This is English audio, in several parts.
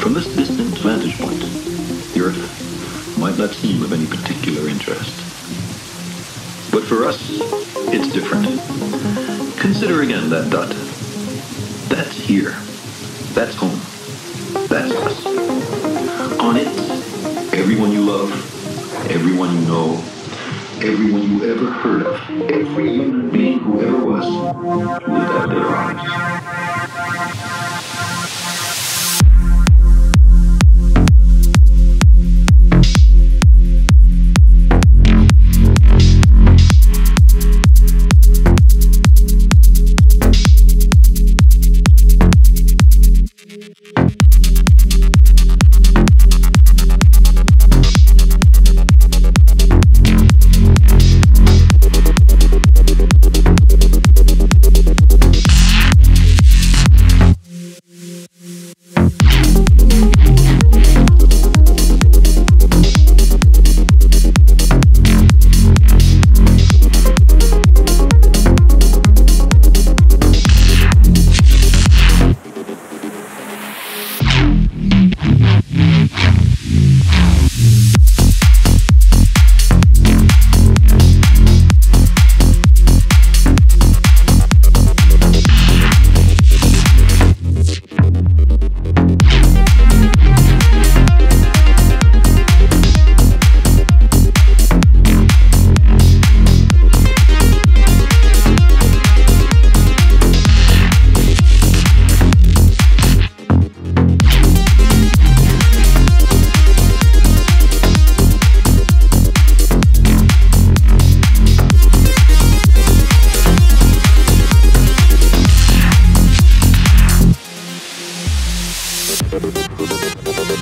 From this distant vantage point, the Earth might not seem of any particular interest. But for us, it's different. Consider again that dot. That's here. That's home. That's us. On it, everyone you love, everyone you know, everyone you ever heard of, every human being who ever was, lived out their lives.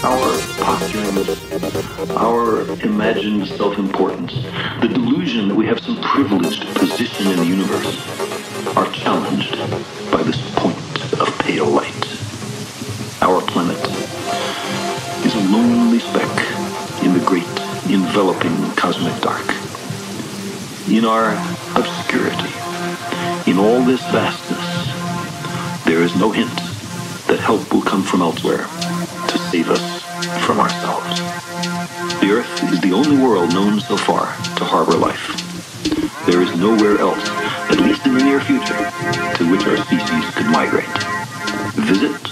Our posturings, our imagined self-importance, the delusion that we have some privileged position in the universe, are challenged by this point of pale light. Our planet is a lonely speck in the great enveloping cosmic dark. In our obscurity, in all this vastness, there is no hint that help will come from elsewhere save us from ourselves. The Earth is the only world known so far to harbor life. There is nowhere else, at least in the near future, to which our species could migrate. Visit